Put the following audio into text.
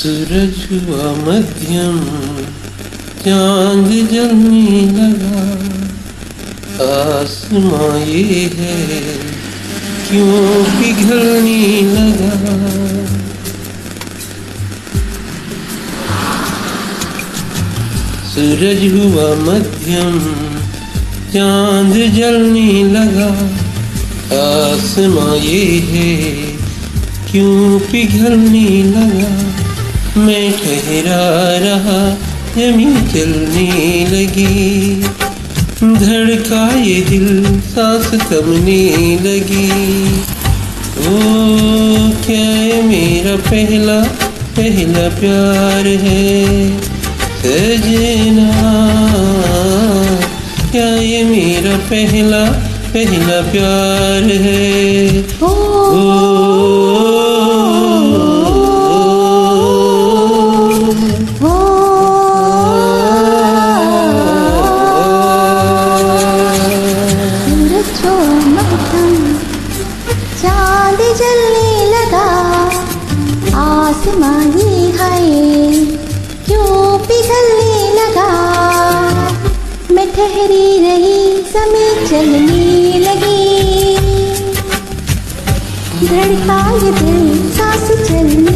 सूरज हुआ मध्यम, चाँद जलने लगा। आसमां ये है, क्यों पिघलने लगा? सूरज हुआ मध्यम, चाँद जलने लगा। आसमां ये है, क्यों पिघलने लगा? मैं ठहरा रहा जमी चलने लगी। धड़का ये दिल सांस थमने लगी। ओ क्या ये मेरा पहला पहला प्यार है? सजना क्या ये मेरा पहला पहला प्यार है? ओ, ओ, चाँद जलने लगा। आसमां ही है क्यों पिघलने लगा? मैं ठहरी रही, समय चलने लगी। धड़का ये दिल, सांस चलने